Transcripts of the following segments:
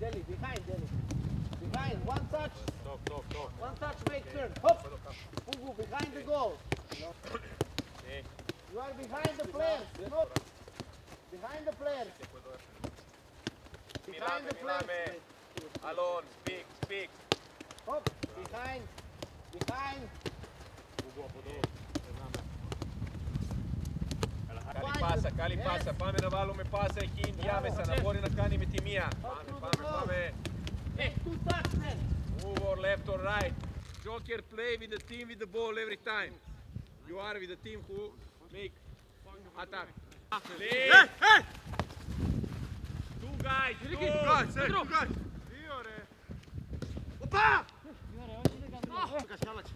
behind, Danny. Behind, one touch, Stop, stop, stop. one touch, make turn. Hop! Ugu, behind the goal. You are behind the players. Hop! Behind the players. Behind the players. Alone, speak, speak. Hop! Behind. Behind. πάσα, καλή πάσα. Πάμε να βάλουμε πάσα εκεί διάμεσα, να μπορεί να κάνει με τη μία. Πάμε, πάμε, πάμε. Move left or right. Joker play with the team with the ball every time. You are with the team who make attack. Hey, hey! Two guys, two guys, two guys. Δύο ρε. Οπα! Δύο ρε, όχι δεν κάνω. Κασκάλατσε.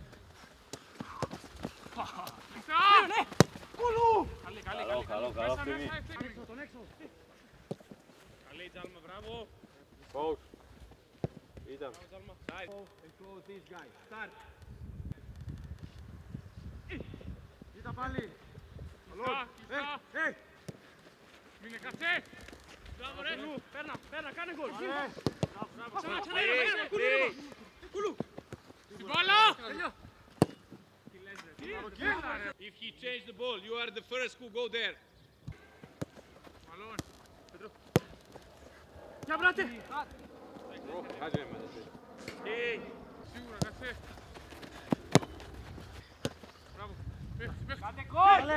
Καλό, καλό, καλό Φίμη. Καλή τζάλμα, μπράβο. Coach. Ήταν. Start. Κοίτα πάλι. Μην εκατέ. Ε. Μπράβο ρε. Πέρνα, πέρνα, κάνε γκολ. καλό, ξανά, κούλου. Στην μπάλα. If he changed the ball, you are the first who go there. Malone. Pedro. Ia, brate! De Ei! Sigur! Bravo! Gol!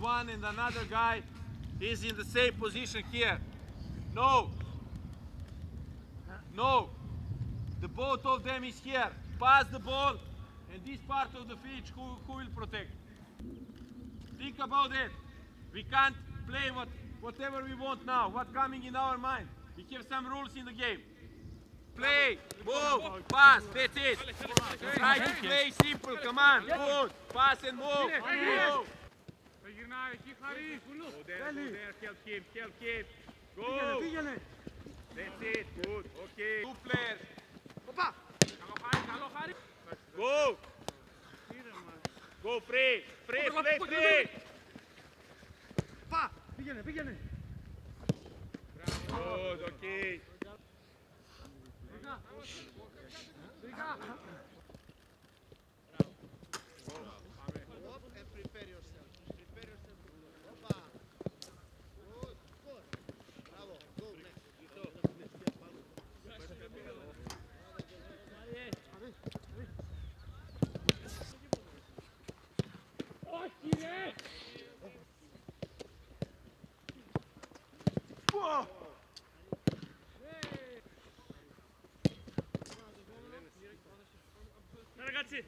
One and another guy is in the same position here. No! No! The both of them is here. Pass the ball and this part of the pitch, who, who will protect? Think about that. We can't play what, whatever we want now, what's coming in our mind. We have some rules in the game. Play, move, pass, that's it. Try to play simple, come on, move, pass and move, move. Help him, help him. Go. That's it, good, okay. Two players. Go. Go free, free, free, free. Πήγαινε, πήγαινε. Good, okay. And Дорогатцы!